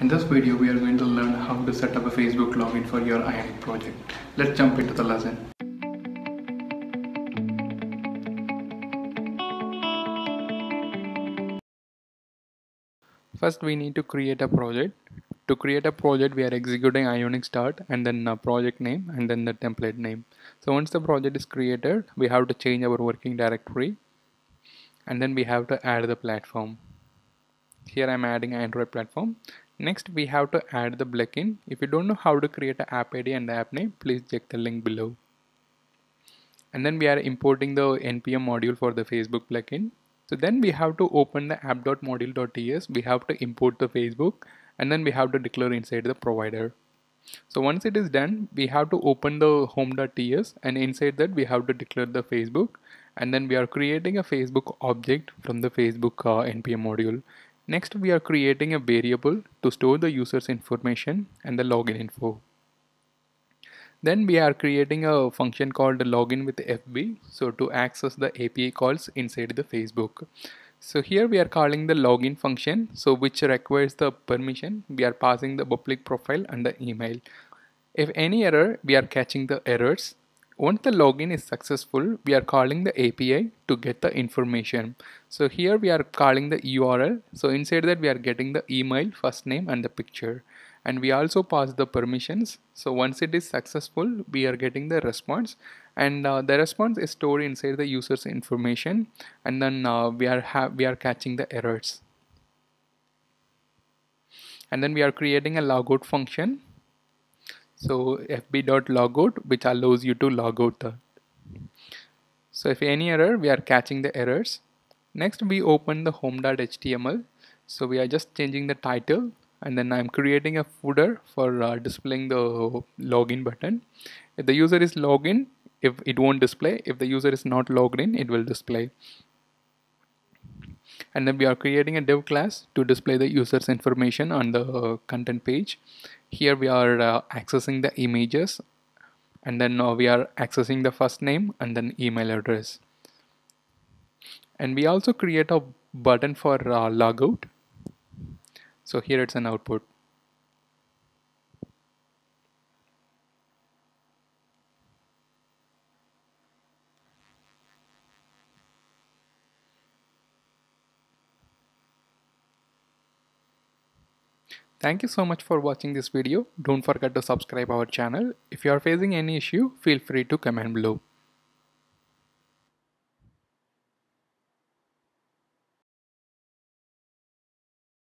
In this video, we are going to learn how to set up a Facebook login for your Ionic project. Let's jump into the lesson. First, we need to create a project. To create a project, we are executing Ionic start and then a project name and then the template name. So once the project is created, we have to change our working directory and then we have to add the platform. Here I'm adding Android platform. Next, we have to add the plugin. If you don't know how to create an app ID and app name, please check the link below. And then we are importing the npm module for the Facebook plugin. So then we have to open the app.module.ts. We have to import the Facebook and then we have to declare inside the provider. So once it is done, we have to open the home.ts and inside that we have to declare the Facebook and then we are creating a Facebook object from the Facebook uh, npm module. Next, we are creating a variable to store the user's information and the login info. Then we are creating a function called login with FB. So to access the API calls inside the Facebook. So here we are calling the login function. So which requires the permission. We are passing the public profile and the email. If any error, we are catching the errors. Once the login is successful, we are calling the API to get the information. So here we are calling the URL. So inside that we are getting the email, first name and the picture. And we also pass the permissions. So once it is successful we are getting the response. And uh, the response is stored inside the user's information. And then uh, we are we are catching the errors. And then we are creating a logout function so fb.logout which allows you to log out the so if any error we are catching the errors next we open the home.html so we are just changing the title and then I'm creating a footer for uh, displaying the login button. If the user is logged in, if it won't display. If the user is not logged in, it will display. And then we are creating a div class to display the user's information on the uh, content page. Here we are uh, accessing the images and then uh, we are accessing the first name and then email address. And we also create a button for uh, logout so here it's an output. Thank you so much for watching this video. Don't forget to subscribe our channel. If you are facing any issue, feel free to comment below.